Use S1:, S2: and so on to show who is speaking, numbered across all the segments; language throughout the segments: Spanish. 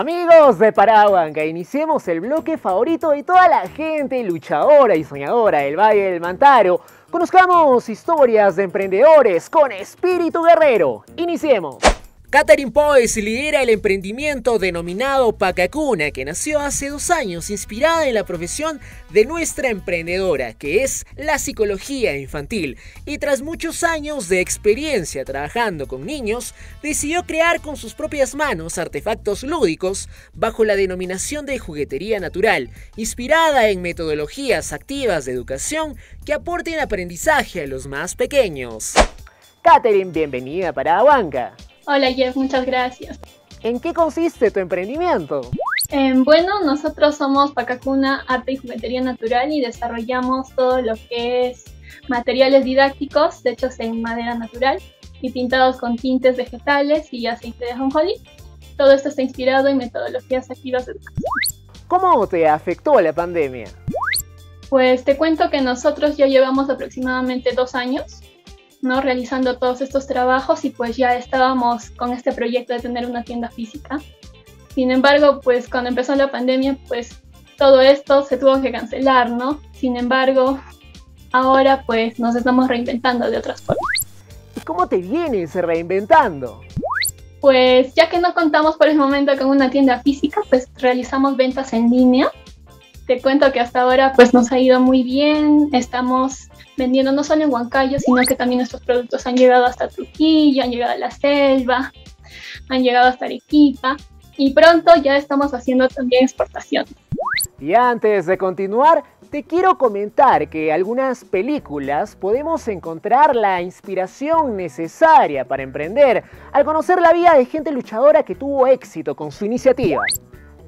S1: Amigos de Paraguanca, iniciemos el bloque favorito de toda la gente luchadora y soñadora del Valle del Mantaro. Conozcamos historias de emprendedores con espíritu guerrero. Iniciemos. Catherine Poes lidera el emprendimiento denominado Pacacuna, que nació hace dos años inspirada en la profesión de nuestra emprendedora, que es la psicología infantil. Y tras muchos años de experiencia trabajando con niños, decidió crear con sus propias manos artefactos lúdicos bajo la denominación de juguetería natural, inspirada en metodologías activas de educación que aporten aprendizaje a los más pequeños. Catherine, bienvenida para Abanca.
S2: Hola Jeff, muchas gracias.
S1: ¿En qué consiste tu emprendimiento?
S2: bueno, nosotros somos Pacacuna Arte y Juguetería Natural y desarrollamos todo lo que es materiales didácticos hechos en madera natural y pintados con tintes vegetales y aceite de jonjolí. Todo esto está inspirado en metodologías activas de educación.
S1: ¿Cómo te afectó la pandemia?
S2: Pues te cuento que nosotros ya llevamos aproximadamente dos años ¿no? realizando todos estos trabajos y pues ya estábamos con este proyecto de tener una tienda física. Sin embargo, pues cuando empezó la pandemia, pues todo esto se tuvo que cancelar, ¿no? Sin embargo, ahora pues nos estamos reinventando de otras formas.
S1: ¿Y cómo te vienes reinventando?
S2: Pues ya que no contamos por el momento con una tienda física, pues realizamos ventas en línea. Te cuento que hasta ahora pues nos ha ido muy bien, estamos vendiendo no solo en Huancayo, sino que también nuestros productos han llegado hasta Trujillo, han llegado a la selva, han llegado hasta Arequipa y pronto ya estamos haciendo también exportación.
S1: Y antes de continuar, te quiero comentar que algunas películas podemos encontrar la inspiración necesaria para emprender al conocer la vida de gente luchadora que tuvo éxito con su iniciativa.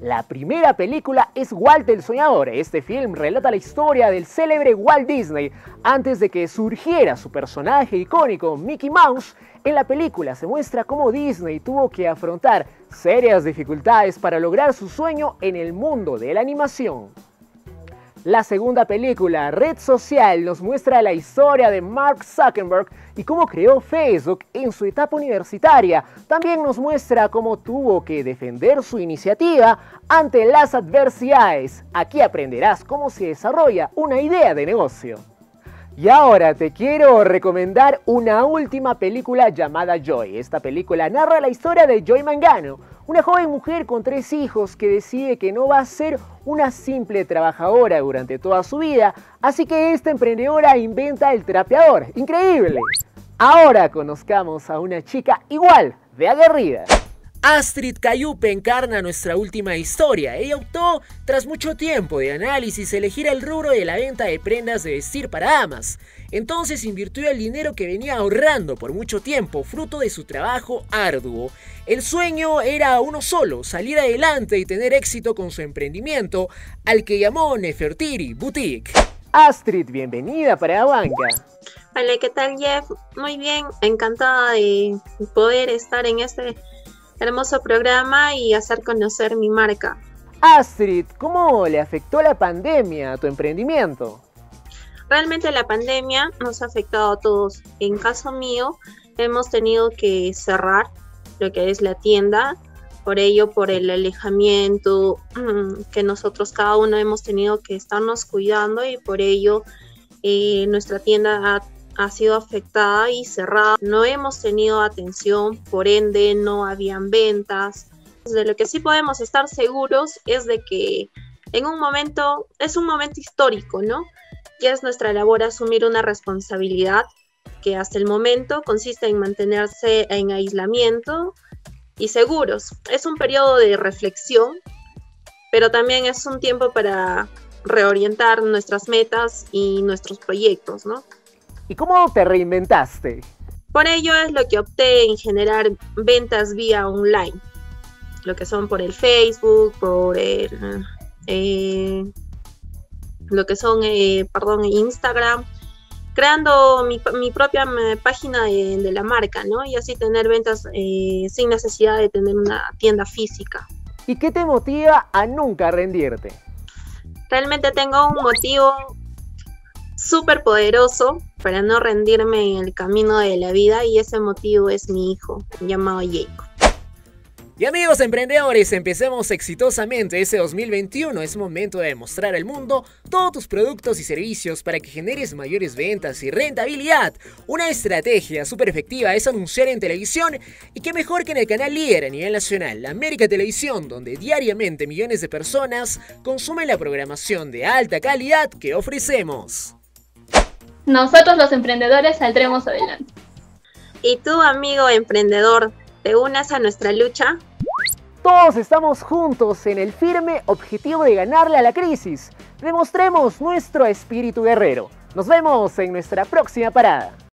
S1: La primera película es Walt el Soñador. Este film relata la historia del célebre Walt Disney antes de que surgiera su personaje icónico Mickey Mouse. En la película se muestra cómo Disney tuvo que afrontar serias dificultades para lograr su sueño en el mundo de la animación. La segunda película, Red Social, nos muestra la historia de Mark Zuckerberg y cómo creó Facebook en su etapa universitaria. También nos muestra cómo tuvo que defender su iniciativa ante las adversidades. Aquí aprenderás cómo se desarrolla una idea de negocio. Y ahora te quiero recomendar una última película llamada Joy. Esta película narra la historia de Joy Mangano, una joven mujer con tres hijos que decide que no va a ser una simple trabajadora durante toda su vida, así que esta emprendedora inventa el trapeador. ¡Increíble! Ahora conozcamos a una chica igual de aguerrida. Astrid Cayupe encarna nuestra última historia. Ella optó, tras mucho tiempo de análisis, elegir el rubro de la venta de prendas de vestir para amas. Entonces invirtió el dinero que venía ahorrando por mucho tiempo, fruto de su trabajo arduo. El sueño era uno solo, salir adelante y tener éxito con su emprendimiento, al que llamó Nefertiri Boutique. Astrid, bienvenida para Banca.
S3: Hola, ¿qué tal Jeff? Muy bien, encantada de poder estar en este hermoso programa y hacer conocer mi marca.
S1: Astrid, ¿cómo le afectó la pandemia a tu emprendimiento?
S3: Realmente la pandemia nos ha afectado a todos. En caso mío, hemos tenido que cerrar lo que es la tienda, por ello, por el alejamiento que nosotros cada uno hemos tenido que estarnos cuidando y por ello eh, nuestra tienda ha ha sido afectada y cerrada. No hemos tenido atención, por ende no habían ventas. De lo que sí podemos estar seguros es de que en un momento, es un momento histórico, ¿no? Y es nuestra labor asumir una responsabilidad que hasta el momento consiste en mantenerse en aislamiento y seguros. Es un periodo de reflexión, pero también es un tiempo para reorientar nuestras metas y nuestros proyectos, ¿no?
S1: ¿Y cómo te reinventaste?
S3: Por ello es lo que opté en generar ventas vía online, lo que son por el Facebook, por el, eh, lo que son, eh, perdón, Instagram, creando mi, propia eh, página de, la marca, ¿no? Y así tener ventas sin necesidad de tener una tienda física.
S1: ¿Y qué te motiva a nunca rendirte?
S3: Realmente tengo un motivo súper poderoso para no rendirme en el camino de la vida y ese motivo es mi hijo llamado Jacob.
S1: Y amigos emprendedores, empecemos exitosamente ese 2021. Es momento de demostrar al mundo todos tus productos y servicios para que generes mayores ventas y rentabilidad. Una estrategia súper efectiva es anunciar en televisión y qué mejor que en el canal líder a nivel nacional, América Televisión, donde diariamente millones de personas consumen la programación de alta calidad que ofrecemos.
S2: Nosotros los emprendedores saldremos adelante.
S3: ¿Y tú, amigo emprendedor, te unas a nuestra lucha?
S1: Todos estamos juntos en el firme objetivo de ganarle a la crisis. Demostremos nuestro espíritu guerrero. Nos vemos en nuestra próxima parada.